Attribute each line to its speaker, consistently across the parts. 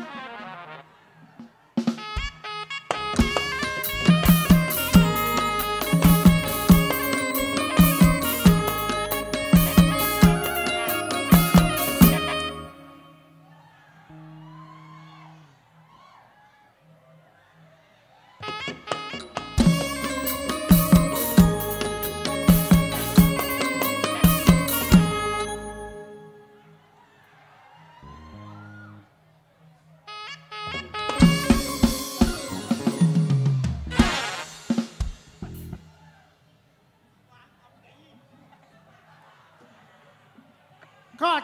Speaker 1: ข้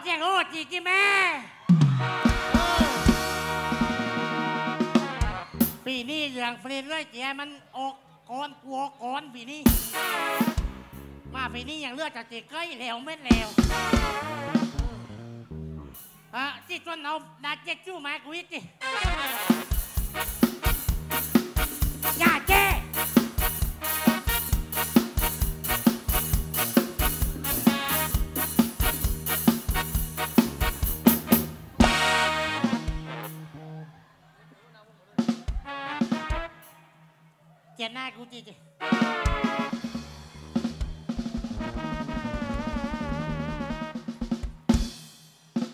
Speaker 1: แจ้งโอ้จีจีแม่ปีนี้เรื่องฟรีนเลยเจียมันออกก่อนกลัวก่อนปีนี้ มาปีนี้ยังเลือดจากจีใกล้แล้วเม็ดแล้วอะที่ต้นเอาดาเจ๊กจู้มากุยจิ เจ็บหน้ากูจีจี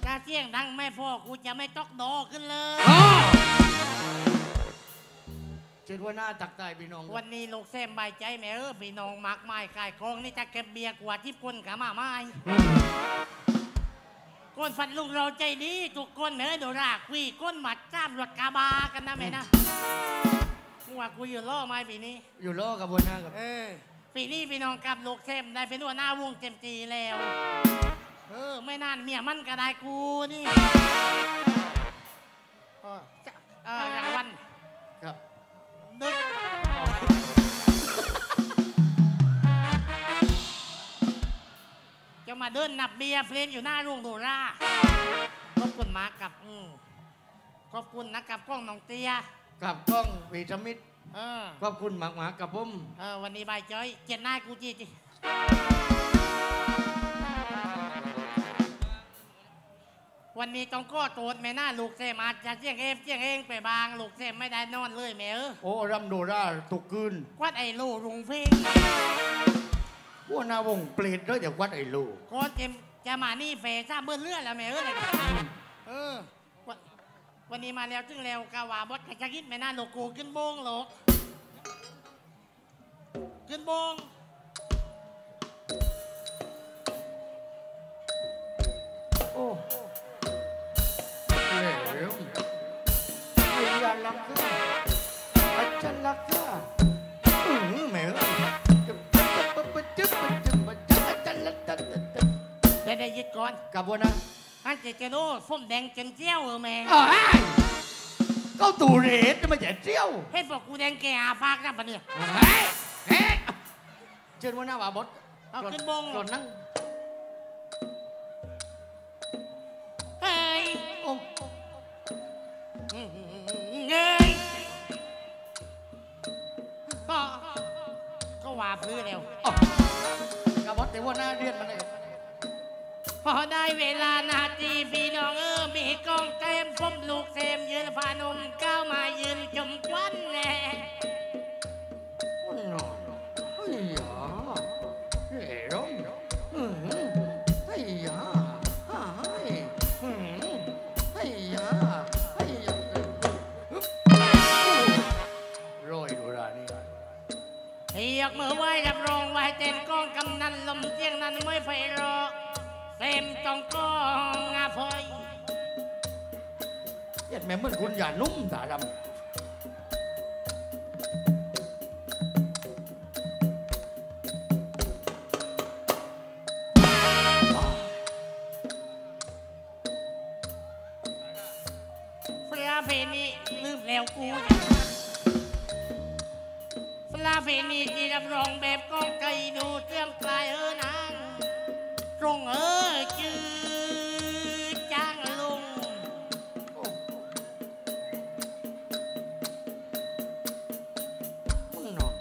Speaker 1: ถ้าเสียงดังไม่พอกูจะไม่ตอกดอขึ้นเลย
Speaker 2: เจ็ดว่าหน้าตักตายพี่น้อง
Speaker 1: วันนี้ลูกเส้นใบใจแม่เออพี่น้องมากมายกายกองนี่จะเก็บเบียร์กว่าที่คนกับมาไม้ก้นฟันลูกเราใจดีทุกคนแม่เออโดรากคุยก้นหมัดจ้ามรถกาบากันนะแม่นะ มึงว่ากูอยู่ล่อไม้ปีนี้
Speaker 2: อยู่ล้อกับวันหน้ากับ
Speaker 1: เออ ปีนี้พี่น้องกับลูกเทมได้เป็นหัวหน้าวงเต็มทีแล้ว เออ ไม่นานเมียมันก็ได้กูนี่เออจะเออรางวัล
Speaker 2: ครับ
Speaker 1: ดึกจะมาเดินนับเบียร์เพลนอยู่หน้าโรงโดราขอบคุณมากกับอืมขอบคุณนะกับกล้องน้องเตีย
Speaker 2: กับกล้องวีจมิตร
Speaker 1: เออ
Speaker 2: ขอบคุณหมากหมากับผม
Speaker 1: เออวันนี้บายจ้อยเจ็ดหน้ากูจีจีวันนี้ต้องก็โตดแม่หน้าลูกเสมอาจจะเจียงเอฟเจียงเองไปบางลูกเสมไม่ได้นอนเลยแม่เออ
Speaker 2: โอ้รำโดราตุกคืน
Speaker 1: ควัดไอ้ลูรุงเพ่ง
Speaker 2: หัวหน้าวงเปรตเลยเดี๋ยววัดไอ้ลูก
Speaker 1: ก็เจมจะมานี่เฟซ่าเบิ้ลเลือดแล้วแม่เออเลยเออ วันนี้มาแล้วจึงแล้วกาวาบดกระจักยิดแม่น้าโลกูขึ้นโบงหลกขึ้นโบง
Speaker 2: โอ้เหลวไอ้ยาลักเกออาจารย์ลักเกออือแม่เอ้ยจึ๊บจึ๊บจึ๊บจึ๊บจึ๊บจึ๊บอาจารย์ลักเกอ
Speaker 1: ได้ได้ยึดก่อน
Speaker 2: กับวันหน้า
Speaker 1: ฮันเจเจโน่ส้มแดงเจนเจียวเออแม่
Speaker 2: เอ้ยก็ตูเรศจะมาแย่เจียว
Speaker 1: ให้พวกกูแดงแก่อาฟากนะปะเนี่ย
Speaker 2: เฮ้ยเฮ้ยเชิญวันหน้าว่าบด
Speaker 1: เอาขึ้นบง
Speaker 2: ก่อนนั่ง
Speaker 1: เฮ้ย
Speaker 2: โอ้
Speaker 1: เงยก็ก็ว่าพื้นแล้ว
Speaker 2: กับบดแต่ว่าหน้าเรียนมาเลย
Speaker 1: พอได้เวลานาทีพี่น้องเออมีกองเต็มฟมลูกเต็มยืนพานมก้าวมายืนจมควันแน่
Speaker 2: โอ้ยหนอเฮ้ยยเฮ้ยร้องอืมเฮ้ยยาเฮ้ยอืมเฮ้ยาเฮ้ยยาโรยดูรานี่
Speaker 1: เฮียกมือไหวรับรองไหวเต้นกองกำนันลมเสียงนั้นไม่ไฟร อเต็มจองกองอาพอย
Speaker 2: เย็ดแม่เหมือนคุณอย่านุ่มตาดำ
Speaker 1: ฟลาเพนีลืมแล้วกูฟลาเพนีที่รับรองแบบกองไก่ดูเตรียมกลายเออนาง ตรงเออจือจางลุง
Speaker 2: มึงนอน